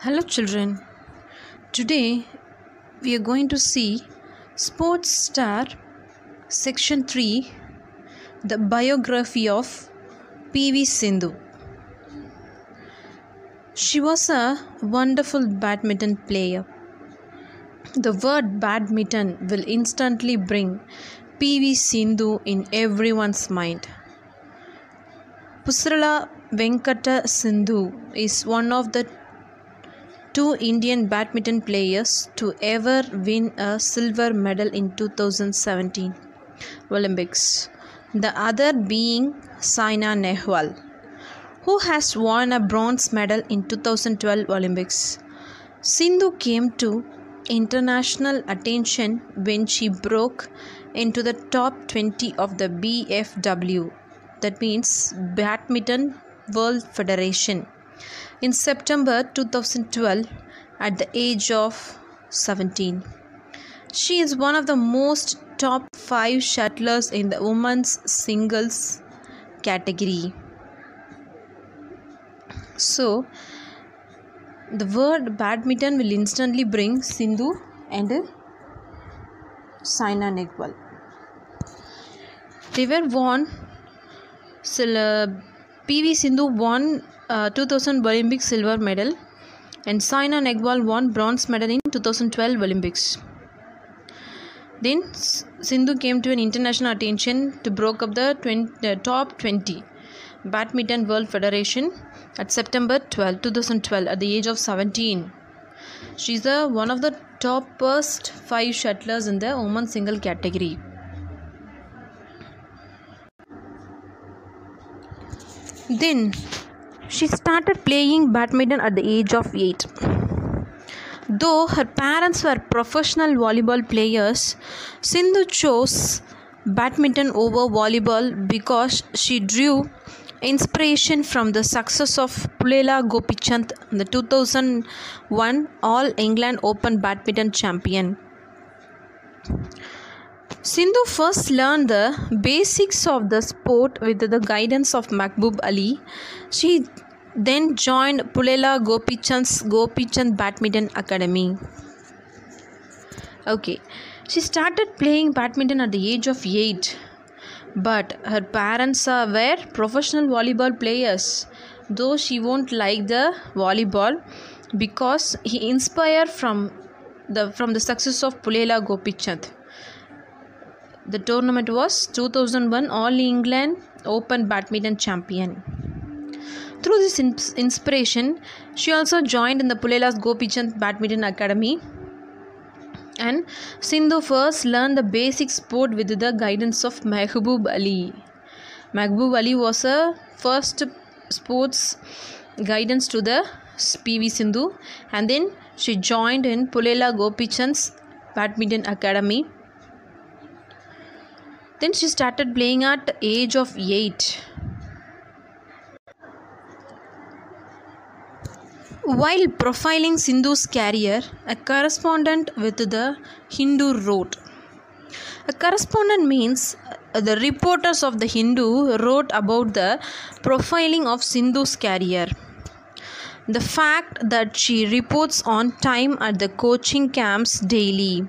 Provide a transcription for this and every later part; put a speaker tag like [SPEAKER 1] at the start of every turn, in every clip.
[SPEAKER 1] Hello, children. Today we are going to see Sports Star Section 3 The Biography of P.V. Sindhu. She was a wonderful badminton player. The word badminton will instantly bring P.V. Sindhu in everyone's mind. Pusarla Venkata Sindhu is one of the two Indian badminton players to ever win a silver medal in 2017 Olympics. The other being Saina Nehwal, who has won a bronze medal in 2012 Olympics. Sindhu came to international attention when she broke into the top 20 of the BFW, that means Badminton World Federation, in September 2012 at the age of 17. She is one of the most top 5 shuttlers in the women's singles category. So, the word badminton will instantly bring Sindhu and Saina Nehwal. They were won. Uh, PV Sindhu won uh, 2000 Olympic silver medal and Saina Nehwal won bronze medal in 2012 Olympics. Then Sindhu came to an international attention to broke up the 20, uh, top 20 Badminton World Federation at September 12, 2012 at the age of 17. She is the one of the top first five shuttlers in the women's single category. Then she started playing badminton at the age of 8. Though her parents were professional volleyball players, Sindhu chose badminton over volleyball because she drew inspiration from the success of Pullela Gopichand, the 2001 All England Open badminton champion. Sindhu first learned the basics of the sport with the guidance of Mahbub Ali. She then joined Pullela Gopichand's Gopichand Badminton Academy. Okay, she started playing badminton at the age of 8, but her parents were professional volleyball players. Though she won't like the volleyball because he inspired from the from the success of Pullela Gopichand. The tournament was 2001 All England Open Badminton Champion. Through this ins- inspiration, she also joined in the Pullela's Gopichand Badminton Academy. And Sindhu first learned the basic sport with the guidance of Mahbub Ali. Mahbub Ali was a first sports guidance to the PV Sindhu, and then she joined in Pullela Gopichand's Badminton Academy then she started playing at the age of 8. While profiling Sindhu's career, a correspondent with the Hindu wrote. A correspondent means uh, the reporters of the Hindu wrote about the profiling of Sindhu's career. The fact that she reports on time at the coaching camps daily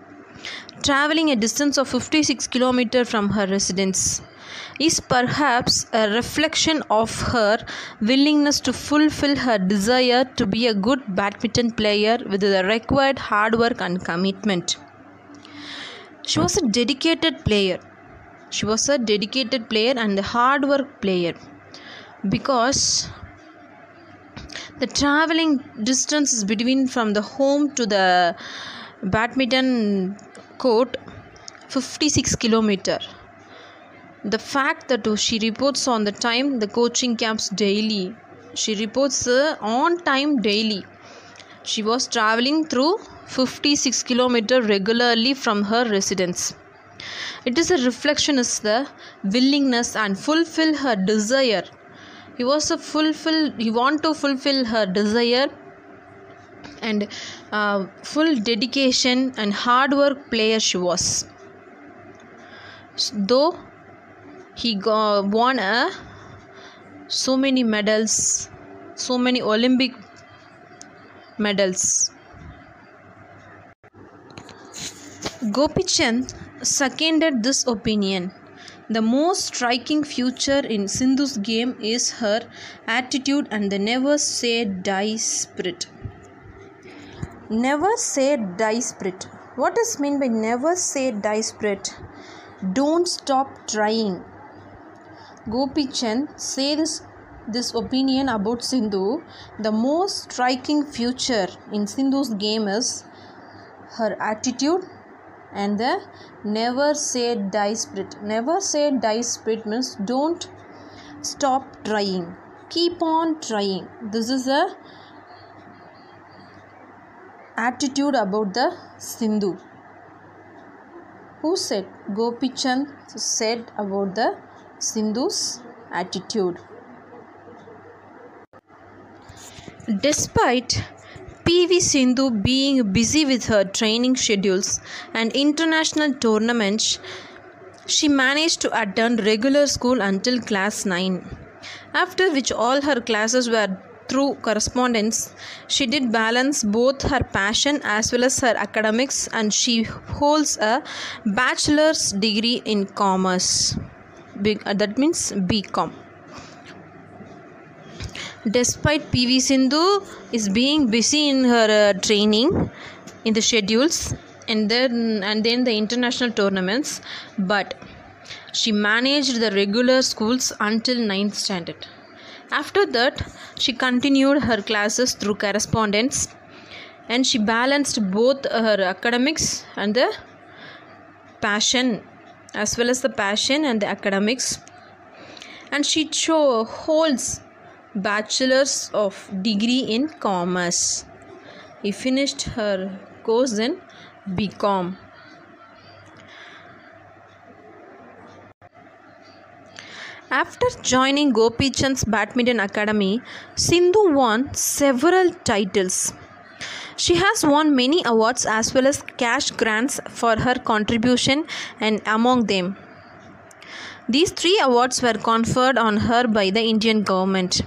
[SPEAKER 1] traveling a distance of 56 km from her residence is perhaps a reflection of her willingness to fulfill her desire to be a good badminton player with the required hard work and commitment. She was a dedicated player. She was a dedicated player and a hard work player because the traveling distance is between from the home to the badminton court 56 kilometer. The fact that she reports on the time the coaching camps daily. She reports uh, on time daily. She was traveling through 56 kilometer regularly from her residence. It is a reflection of the willingness and fulfill her desire. He was a fulfill he want to fulfill her desire and uh, full dedication and hard work player she was though he got, won a so many medals so many olympic medals. Gopichand seconded this opinion. The most striking feature in Sindhu's game is her attitude and the never say die spirit. Never say die spirit. What is mean by never say die spirit? Don't stop trying. Gopi Chand says this opinion about Sindhu. The most striking feature in Sindhu's game is her attitude and the never say die spirit. Never say die spirit means don't stop trying. Keep on trying. This is a attitude about the Sindhu. Who said? Gopi Chand said about the Sindhu's attitude. Despite PV Sindhu being busy with her training schedules and international tournaments, she managed to attend regular school until class 9. After which, all her classes were through correspondence. She did balance both her passion as well as her academics, and she holds a bachelor's degree in commerce. that means BCom despite PV Sindhu is being busy in her uh, training in the schedules and then and then the international tournaments but she managed the regular schools until 9th standard after that she continued her classes through correspondence and she balanced both her academics and the passion as well as the passion and the academics. And she show, holds bachelor's of degree in commerce. He finished her course in bcom after joining gopi chand's badminton academy sindhu won several titles she has won many awards as well as cash grants for her contribution and among them these three awards were conferred on her by the indian government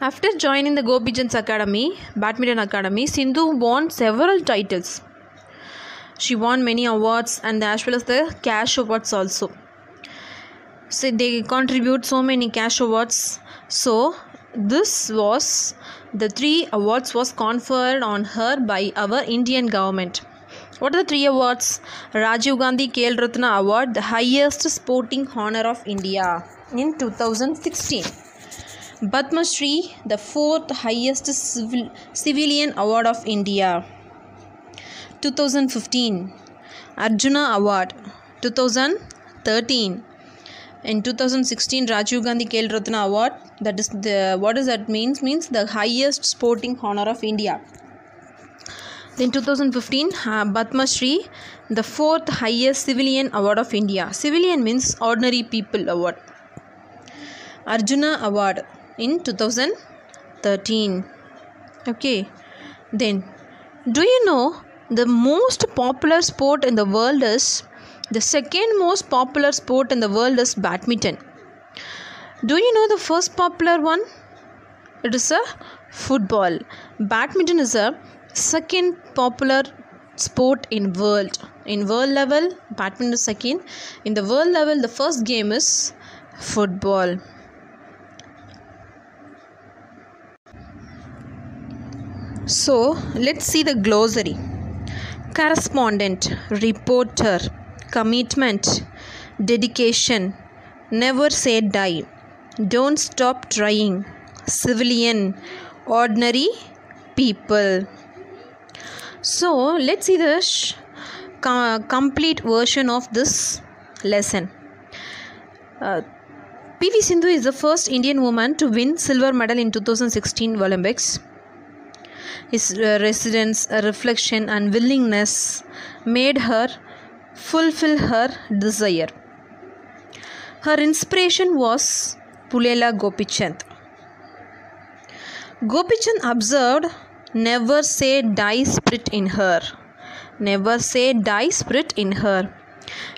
[SPEAKER 1] after joining the Gopi Chand's Academy, Badminton Academy, Sindhu won several titles. She won many awards and as well as the cash awards also. So they contribute so many cash awards. So this was the three awards was conferred on her by our Indian government. What are the three awards? Rajiv Gandhi Khel Ratna Award, the highest sporting honor of India in 2016. Padma Shri, the fourth highest civil, civilian award of India. 2015 Arjuna Award 2013 in 2016 Rajiv Gandhi Khel Ratna Award that is the what does that means? Means the highest sporting honor of India. Then 2015 uh, Shri the fourth highest civilian award of India. Civilian means ordinary people award. Arjuna Award in 2013 okay. Then do you know the most popular sport in the world is the second most popular sport in the world is badminton. Do you know the first popular one? It is a football. Badminton is a second popular sport in world in world level. Badminton is second. In the world level the first game is football. So let's see the glossary. Correspondent, reporter, commitment, dedication, never say die, don't stop trying, civilian, ordinary people. So let's see the sh- complete version of this lesson. Uh, PV Sindhu is the first Indian woman to win silver medal in 2016 Olympics. His uh, residence, reflection, and willingness made her fulfill her desire. Her inspiration was Pullela Gopichand. Gopichand observed, Never say die spirit in her. Never say die spirit in her.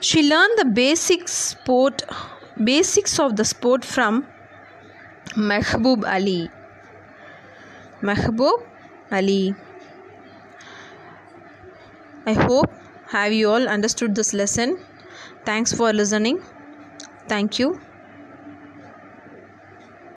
[SPEAKER 1] She learned the basic sport, basics of the sport from Mahbub Ali. Mahbub Ali. I hope have you all understood this lesson. Thanks for listening. Thank you.